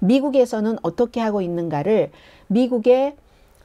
미국에서는 어떻게 하고 있는가를 미국의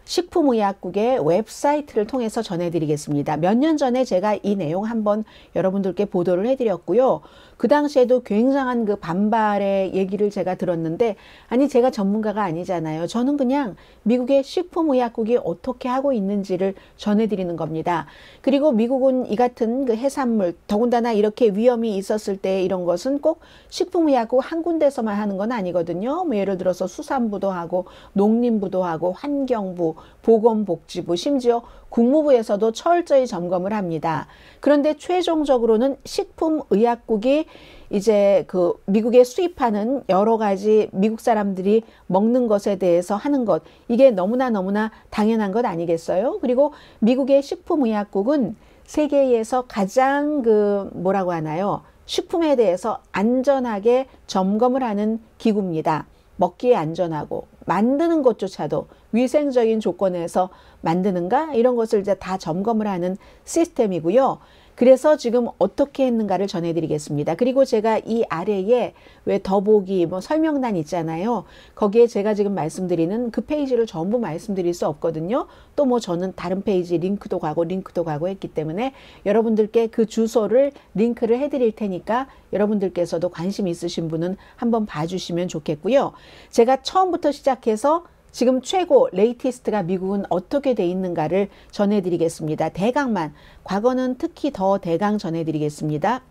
식품의약국의 웹사이트를 통해서 전해드리겠습니다. 몇 년 전에 제가 이 내용 한번 여러분들께 보도를 해드렸고요. 그 당시에도 굉장한 그 반발의 얘기를 제가 들었는데 아니 제가 전문가가 아니잖아요. 저는 그냥 미국의 식품의약국이 어떻게 하고 있는지를 전해드리는 겁니다. 그리고 미국은 이 같은 그 해산물 더군다나 이렇게 위험이 있었을 때 이런 것은 꼭 식품의약국 한 군데서만 하는 건 아니거든요. 뭐 예를 들어서 수산부도 하고 농림부도 하고 환경부, 보건복지부 심지어 국무부에서도 철저히 점검을 합니다. 그런데 최종적으로는 식품의약국이 이제 그 미국에 수입하는 여러 가지 미국 사람들이 먹는 것에 대해서 하는 것 이게 너무나 너무나 당연한 것 아니겠어요? 그리고 미국의 식품의약국은 세계에서 가장 그 뭐라고 하나요? 식품에 대해서 안전하게 점검을 하는 기구입니다. 먹기에 안전하고 만드는 것조차도 위생적인 조건에서 만드는가 이런 것을 이제 다 점검을 하는 시스템이고요. 그래서 지금 어떻게 했는가를 전해드리겠습니다. 그리고 제가 이 아래에 왜 더보기 뭐 설명란 있잖아요. 거기에 제가 지금 말씀드리는 그 페이지를 전부 말씀드릴 수 없거든요. 또 뭐 저는 다른 페이지 링크도 가고 링크도 가고 했기 때문에 여러분들께 그 주소를 링크를 해드릴 테니까 여러분들께서도 관심 있으신 분은 한번 봐주시면 좋겠고요. 제가 처음부터 시작해서 지금 최고 latest가 미국은 어떻게 돼 있는가를 전해드리겠습니다. 대강만 과거는 특히 더 대강 전해드리겠습니다.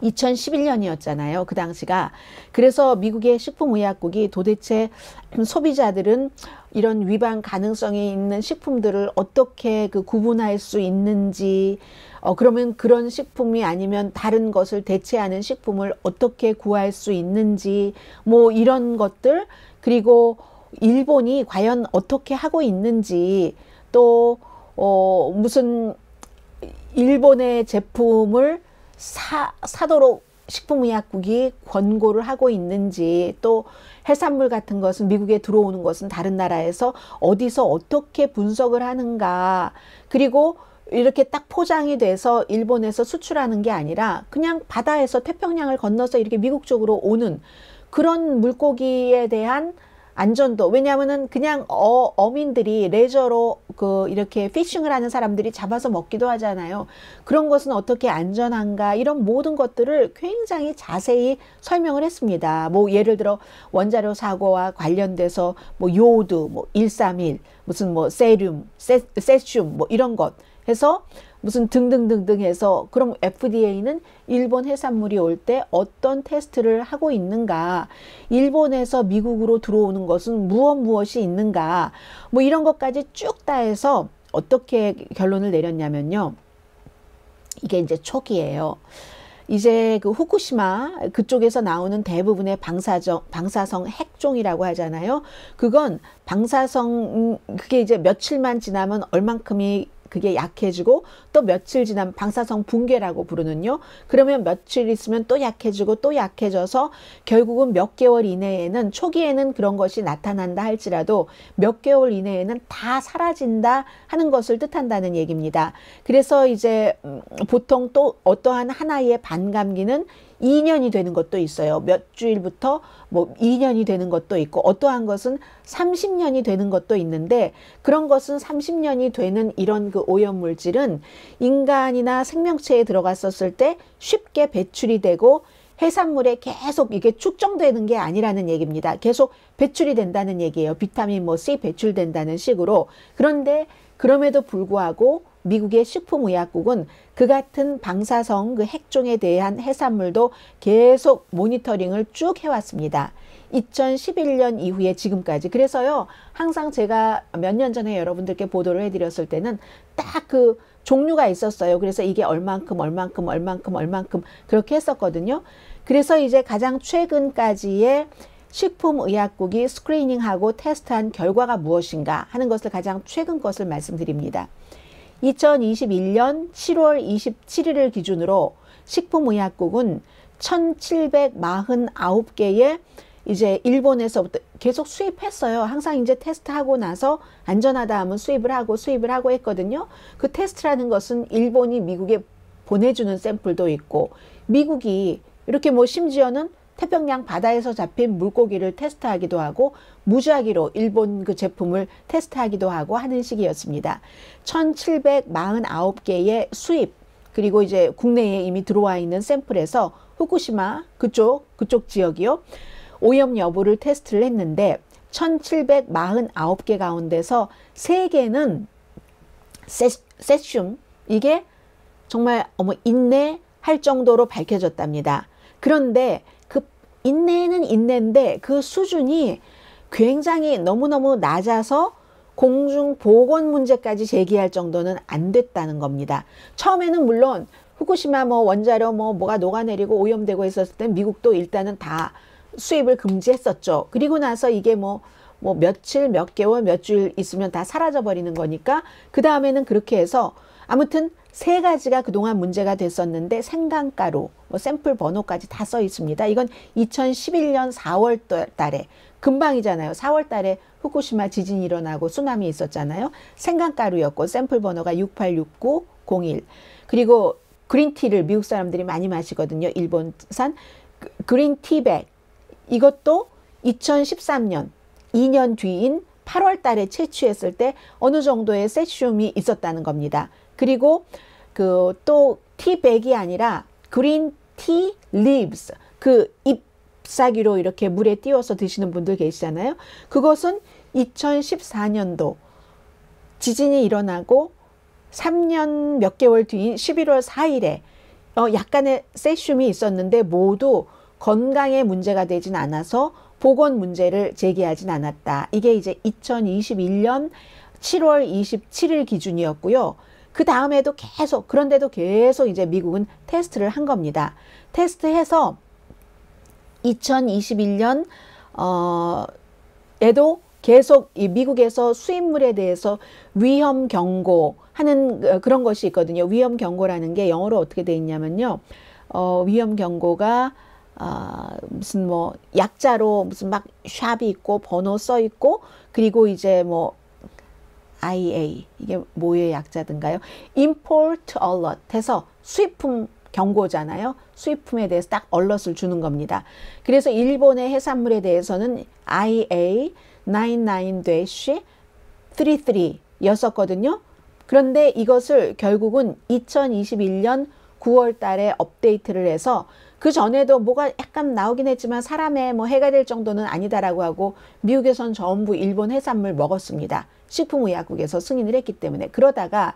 2011년이었잖아요. 그 당시가. 그래서 미국의 식품의약국이 도대체 소비자들은 이런 위반 가능성이 있는 식품들을 어떻게 그 구분할 수 있는지, 어, 그러면 그런 식품이 아니면 다른 것을 대체하는 식품을 어떻게 구할 수 있는지, 뭐 이런 것들, 그리고 일본이 과연 어떻게 하고 있는지 또 어, 무슨 일본의 제품을 사, 사도록 식품의약국이 권고를 하고 있는지 또 해산물 같은 것은 미국에 들어오는 것은 다른 나라에서 어디서 어떻게 분석을 하는가. 그리고 이렇게 딱 포장이 돼서 일본에서 수출하는 게 아니라 그냥 바다에서 태평양을 건너서 이렇게 미국 쪽으로 오는 그런 물고기에 대한 안전도 왜냐하면은 그냥 어, 어민들이 레저로 그 이렇게 피싱을 하는 사람들이 잡아서 먹기도 하잖아요. 그런 것은 어떻게 안전한가 이런 모든 것들을 굉장히 자세히 설명을 했습니다. 뭐 예를 들어 원자료 사고와 관련돼서 뭐 요오드 뭐131 무슨 뭐 세륨 세, 세슘 뭐 이런 것 해서 무슨 등등등등 해서 그럼 FDA는 일본 해산물이 올 때 어떤 테스트를 하고 있는가? 일본에서 미국으로 들어오는 것은 무엇 무엇이 있는가? 뭐 이런 것까지 쭉 다 해서 어떻게 결론을 내렸냐면요. 이게 이제 초기예요. 이제 그 후쿠시마 그쪽에서 나오는 대부분의 방사정, 방사성 핵종이라고 하잖아요. 그건 방사성, 그게 이제 며칠만 지나면 얼만큼이 그게 약해지고 또 며칠 지나면 방사성 붕괴라고 부르는요. 그러면 며칠 있으면 또 약해지고 또 약해져서 결국은 몇 개월 이내에는 초기에는 그런 것이 나타난다 할지라도 몇 개월 이내에는 다 사라진다 하는 것을 뜻한다는 얘기입니다. 그래서 이제 음, 보통 또 어떠한 하나의 반감기는 2년이 되는 것도 있어요. 몇 주일부터 뭐 2년이 되는 것도 있고 어떠한 것은 30년이 되는 것도 있는데 그런 것은 30년이 되는 이런 그 오염 물질은 인간이나 생명체에 들어갔었을 때 쉽게 배출이 되고 해산물에 계속 이게 축정되는 게 아니라는 얘기입니다. 계속 배출이 된다는 얘기예요. 비타민 뭐 C 배출된다는 식으로. 그런데 그럼에도 불구하고 미국의 식품의약국은 그 같은 방사성 그 핵종에 대한 해산물도 계속 모니터링을 쭉 해왔습니다. 2011년 이후에 지금까지. 그래서요, 항상 제가 몇 년 전에 여러분들께 보도를 해드렸을 때는 딱 그 종류가 있었어요. 그래서 이게 얼만큼, 얼만큼, 얼만큼, 얼만큼 그렇게 했었거든요. 그래서 이제 가장 최근까지의 식품의약국이 스크리닝하고 테스트한 결과가 무엇인가 하는 것을 가장 최근 것을 말씀드립니다. 2021년 7월 27일을 기준으로 식품의약국은 1749개의 이제 일본에서부터 계속 수입했어요. 항상 이제 테스트하고 나서 안전하다 하면 수입을 하고 수입을 하고 했거든요. 그 테스트라는 것은 일본이 미국에 보내주는 샘플도 있고 미국이 이렇게 뭐 심지어는 태평양 바다에서 잡힌 물고기를 테스트하기도 하고 무작위로 일본 그 제품을 테스트하기도 하고 하는 시기였습니다. 1749개의 수입 그리고 이제 국내에 이미 들어와 있는 샘플에서 후쿠시마 그쪽 그쪽 지역이요. 오염 여부를 테스트를 했는데 1749개 가운데서 3개는 세슘 이게 정말 어머 인내할 정도로 밝혀졌답니다. 그런데 그 인내는 인내인데 그 수준이 굉장히 너무너무 낮아서 공중 보건 문제까지 제기할 정도는 안 됐다는 겁니다. 처음에는 물론 후쿠시마 뭐 원자력 뭐 뭐가 녹아내리고 오염되고 있었을 때 미국도 일단은 다 수입을 금지했었죠. 그리고 나서 이게 뭐 뭐 며칠, 몇 개월, 몇 주일 있으면 다 사라져 버리는 거니까 그 다음에는 그렇게 해서 아무튼 세 가지가 그동안 문제가 됐었는데 생강가루, 뭐 샘플 번호까지 다 써 있습니다. 이건 2011년 4월 달에 금방이잖아요. 4월 달에 후쿠시마 지진이 일어나고 쓰나미 있었잖아요. 생강가루였고 샘플 번호가 686901. 그리고 그린티를 미국 사람들이 많이 마시거든요. 일본산 그 그린티백. 이것도 2013년 2년 뒤인 8월 달에 채취했을 때 어느 정도의 세슘이 있었다는 겁니다. 그리고 그 또 티백이 아니라 그린 티 립스 그 잎사귀로 이렇게 물에 띄워서 드시는 분들 계시잖아요. 그것은 2014년도 지진이 일어나고 3년 몇 개월 뒤인 11월 4일에 어 약간의 세슘이 있었는데 모두 건강에 문제가 되진 않아서 보건 문제를 제기하진 않았다. 이게 이제 2021년 7월 27일 기준이었고요. 그 다음에도 계속 그런데도 계속 이제 미국은 테스트를 한 겁니다. 테스트해서 2021년 어 에도 계속 이 미국에서 수입물에 대해서 위험 경고 하는 어, 그런 것이 있거든요. 위험 경고라는 게 영어로 어떻게 돼 있냐면요. 어 위험 경고가 아, 무슨 뭐 약자로 무슨 막 샵이 있고 번호 써 있고 그리고 이제 뭐 IA 이게 뭐의 약자든가요? Import Alert 해서 수입품 경고잖아요. 수입품에 대해서 딱 얼럿을 주는 겁니다. 그래서 일본의 해산물에 대해서는 IA 99-33였었거든요. 그런데 이것을 결국은 2021년 9월 달에 업데이트를 해서 그 전에도 뭐가 약간 나오긴 했지만 사람의 뭐 해가 될 정도는 아니다라고 하고 미국에선 전부 일본 해산물 먹었습니다. 식품의약국에서 승인을 했기 때문에 그러다가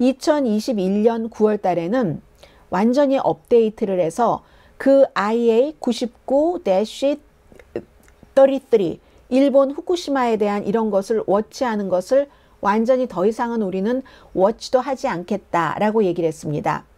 2021년 9월 달에는 완전히 업데이트를 해서 그 IA 99-33 일본 후쿠시마에 대한 이런 것을 워치하는 것을 완전히 더 이상은 우리는 워치도 하지 않겠다라고 얘기를 했습니다.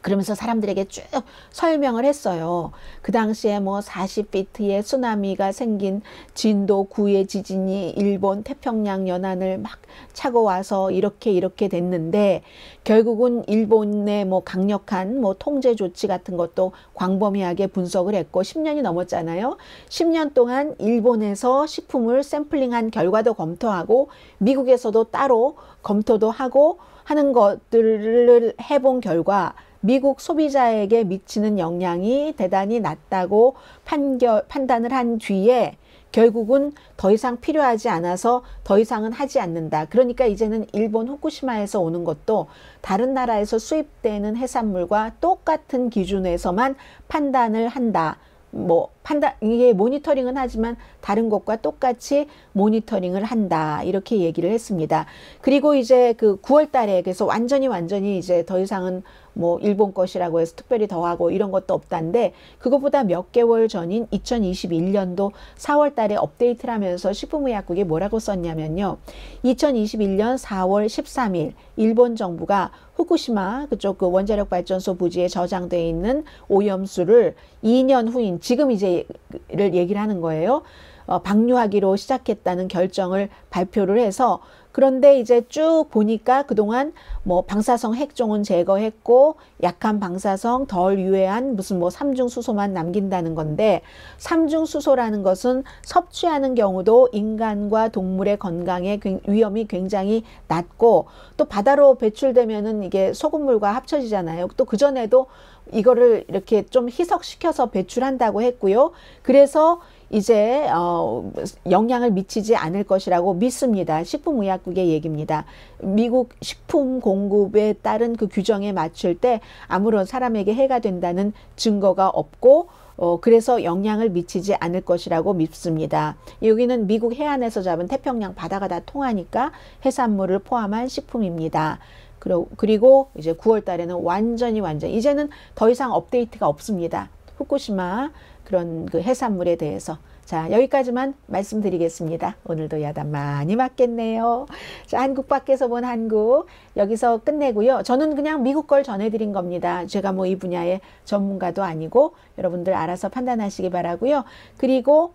그러면서 사람들에게 쭉 설명을 했어요. 그 당시에 뭐 40피트의 쓰나미가 생긴 진도 9의 지진이 일본 태평양 연안을 막 차고 와서 이렇게 이렇게 됐는데 결국은 일본의 뭐 강력한 뭐 통제 조치 같은 것도 광범위하게 분석을 했고 10년이 넘었잖아요. 10년 동안 일본에서 식품을 샘플링한 결과도 검토하고 미국에서도 따로 검토도 하고 하는 것들을 해본 결과 미국 소비자에게 미치는 영향이 대단히 낮다고 판결, 판단을 한 뒤에 결국은 더 이상 필요하지 않아서 더 이상은 하지 않는다. 그러니까 이제는 일본 후쿠시마에서 오는 것도 다른 나라에서 수입되는 해산물과 똑같은 기준에서만 판단을 한다. 뭐 판단 이게 모니터링은 하지만 다른 것과 똑같이 모니터링을 한다 이렇게 얘기를 했습니다. 그리고 이제 그 9월 달에 그래서 완전히 완전히 이제 더 이상은 뭐 일본 것이라고 해서 특별히 더하고 이런 것도 없다는데 그것보다 몇 개월 전인 2021년도 4월 달에 업데이트를 하면서 식품의약국이 뭐라고 썼냐면요. 2021년 4월 13일 일본 정부가 후쿠시마 그쪽 그 원자력 발전소 부지에 저장돼 있는 오염수를 2년 후인 지금 이제를 얘기를 하는 거예요. 어, 방류하기로 시작했다는 결정을 발표를 해서 그런데 이제 쭉 보니까 그동안 뭐 방사성 핵종은 제거했고 약한 방사성 덜 유해한 무슨 뭐 삼중 수소만 남긴다는 건데 삼중 수소라는 것은 섭취하는 경우도 인간과 동물의 건강에 위험이 굉장히 낮고 또 바다로 배출되면은 이게 소금물과 합쳐지잖아요. 또 그전에도 이거를 이렇게 좀 희석시켜서 배출한다고 했고요. 그래서 이제 어, 영향을 미치지 않을 것이라고 믿습니다. 식품의약국의 얘기입니다. 미국 식품 공급에 따른 그 규정에 맞출 때 아무런 사람에게 해가 된다는 증거가 없고 어, 그래서 영향을 미치지 않을 것이라고 믿습니다. 여기는 미국 해안에서 잡은 태평양 바다가 다 통하니까 해산물을 포함한 식품입니다. 그리고 이제 9월 달에는 완전히 완전 이제는 더 이상 업데이트가 없습니다. 후쿠시마 그런 그 해산물에 대해서 자, 여기까지만 말씀드리겠습니다. 오늘도 야단 많이 맞겠네요. 자, 한국 밖에서 본 한국 여기서 끝내고요. 저는 그냥 미국 걸 전해드린 겁니다. 제가 뭐 이 분야의 전문가도 아니고 여러분들 알아서 판단하시기 바라고요. 그리고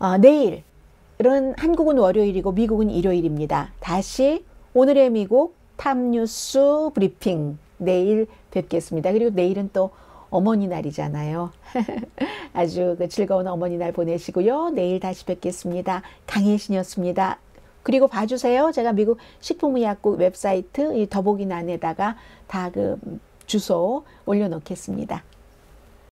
어, 내일 은 한국은 월요일이고 미국은 일요일입니다. 다시 오늘의 미국 탑뉴스 브리핑 내일 뵙겠습니다. 그리고 내일은 또 어머니 날이잖아요. 아주 그 즐거운 어머니 날 보내시고요. 내일 다시 뵙겠습니다. 강혜신이었습니다. 그리고 봐주세요. 제가 미국 식품의약국 웹사이트 이 더보기란에다가 다 그 주소 올려놓겠습니다.